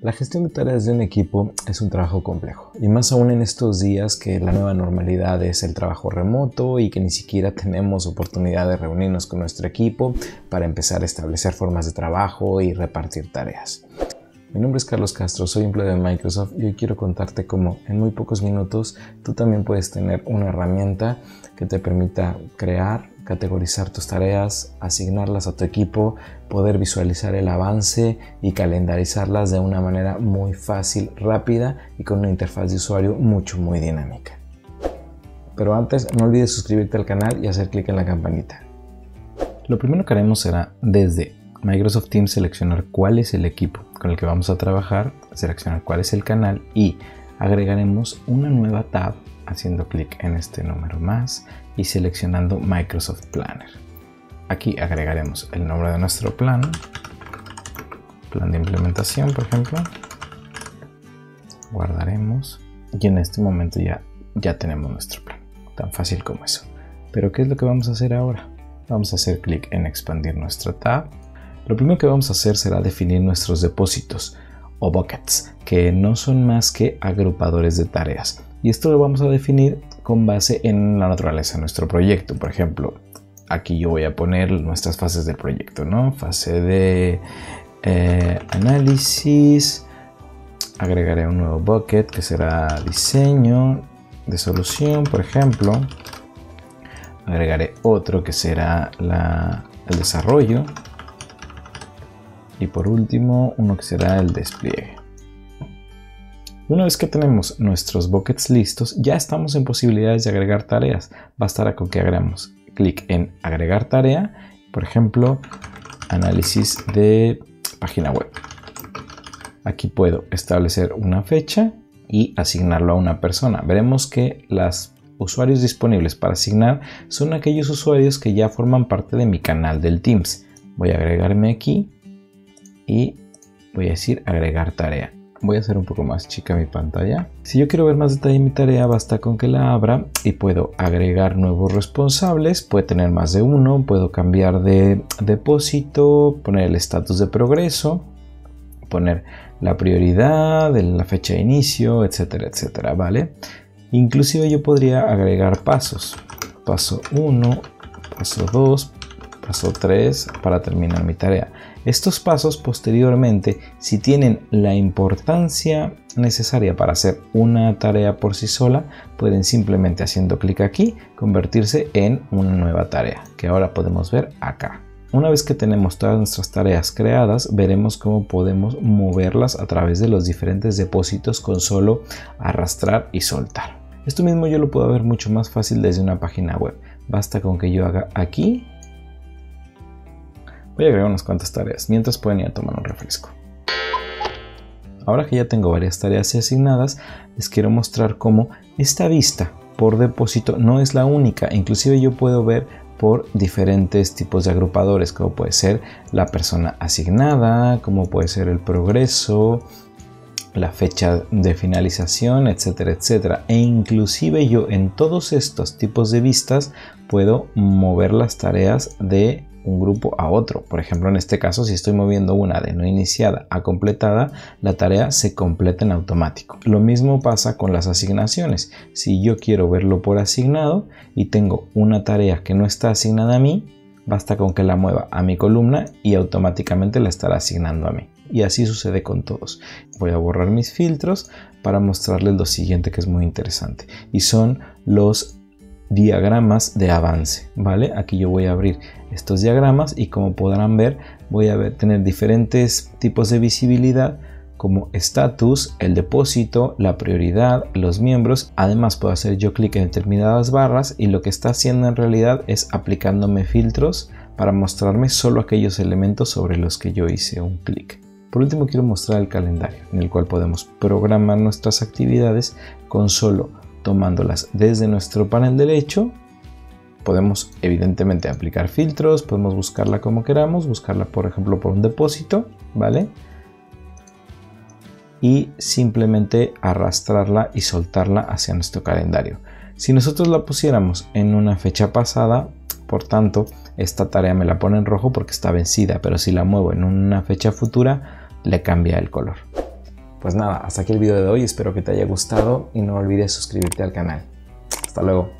La gestión de tareas de un equipo es un trabajo complejo, y más aún en estos días que la nueva normalidad es el trabajo remoto y que ni siquiera tenemos oportunidad de reunirnos con nuestro equipo para empezar a establecer formas de trabajo y repartir tareas. Mi nombre es Carlos Castro, soy empleado de Microsoft y hoy quiero contarte cómo en muy pocos minutos tú también puedes tener una herramienta que te permita crear, categorizar tus tareas, asignarlas a tu equipo, poder visualizar el avance y calendarizarlas de una manera muy fácil, rápida y con una interfaz de usuario mucho, muy dinámica. Pero antes, no olvides suscribirte al canal y hacer clic en la campanita. Lo primero que haremos será desde Microsoft Teams seleccionar cuál es el equipo con el que vamos a trabajar, seleccionar cuál es el canal y agregaremos una nueva tab haciendo clic en este número más y seleccionando Microsoft Planner. Aquí agregaremos el nombre de nuestro plan, plan de implementación por ejemplo, guardaremos y en este momento ya, ya tenemos nuestro plan, tan fácil como eso. Pero ¿qué es lo que vamos a hacer ahora? Vamos a hacer clic en expandir nuestra tab. Lo primero que vamos a hacer será definir nuestros depósitos o buckets, que no son más que agrupadores de tareas. Y esto lo vamos a definir con base en la naturaleza de nuestro proyecto. Por ejemplo, aquí yo voy a poner nuestras fases del proyecto, ¿no? Fase de eh, análisis, agregaré un nuevo bucket que será diseño de solución, por ejemplo. Agregaré otro que será el desarrollo. Y por último, uno que será el despliegue. Una vez que tenemos nuestros buckets listos, ya estamos en posibilidades de agregar tareas. Bastará con que hagamos clic en agregar tarea, por ejemplo, análisis de página web. Aquí puedo establecer una fecha y asignarlo a una persona. Veremos que los usuarios disponibles para asignar son aquellos usuarios que ya forman parte de mi canal del Teams. Voy a agregarme aquí y voy a decir agregar tarea. Voy a hacer un poco más chica mi pantalla. Si yo quiero ver más detalle en mi tarea, basta con que la abra y puedo agregar nuevos responsables. Puede tener más de uno. Puedo cambiar de depósito, poner el estatus de progreso, poner la prioridad, la fecha de inicio, etcétera, etcétera, ¿vale? Inclusive yo podría agregar pasos. Paso 1, paso 2, paso 3 para terminar mi tarea. Estos pasos posteriormente, si tienen la importancia necesaria para hacer una tarea por sí sola, pueden simplemente haciendo clic aquí convertirse en una nueva tarea, que ahora podemos ver acá. Una vez que tenemos todas nuestras tareas creadas, veremos cómo podemos moverlas a través de los diferentes depósitos con solo arrastrar y soltar. Esto mismo yo lo puedo ver mucho más fácil desde una página web. Basta con que yo haga aquí Voy a agregar unas cuantas tareas, mientras pueden ir a tomar un refresco. Ahora que ya tengo varias tareas asignadas, les quiero mostrar cómo esta vista por depósito no es la única. Inclusive yo puedo ver por diferentes tipos de agrupadores, como puede ser la persona asignada, como puede ser el progreso, la fecha de finalización, etcétera, etcétera. E inclusive yo en todos estos tipos de vistas puedo mover las tareas de un grupo a otro. Por ejemplo, en este caso, si estoy moviendo una de no iniciada a completada, la tarea se completa en automático. Lo mismo pasa con las asignaciones. Si yo quiero verlo por asignado y tengo una tarea que no está asignada a mí, basta con que la mueva a mi columna y automáticamente la estará asignando a mí. Y así sucede con todos. Voy a borrar mis filtros para mostrarles lo siguiente que es muy interesante. Y son los diagramas de avance, ¿vale? Aquí yo voy a abrir estos diagramas y como podrán ver voy a tener diferentes tipos de visibilidad como estatus, el depósito, la prioridad, los miembros. Además puedo hacer yo clic en determinadas barras y lo que está haciendo en realidad es aplicándome filtros para mostrarme solo aquellos elementos sobre los que yo hice un clic. Por último quiero mostrar el calendario en el cual podemos programar nuestras actividades con solo tomándolas desde nuestro panel derecho. Podemos evidentemente aplicar filtros, podemos buscarla como queramos, buscarla por ejemplo por un depósito, ¿vale? Y simplemente arrastrarla y soltarla hacia nuestro calendario. Si nosotros la pusiéramos en una fecha pasada, por tanto, esta tarea me la pone en rojo porque está vencida, pero si la muevo en una fecha futura, le cambia el color. Pues nada, hasta aquí el video de hoy, espero que te haya gustado y no olvides suscribirte al canal. Hasta luego.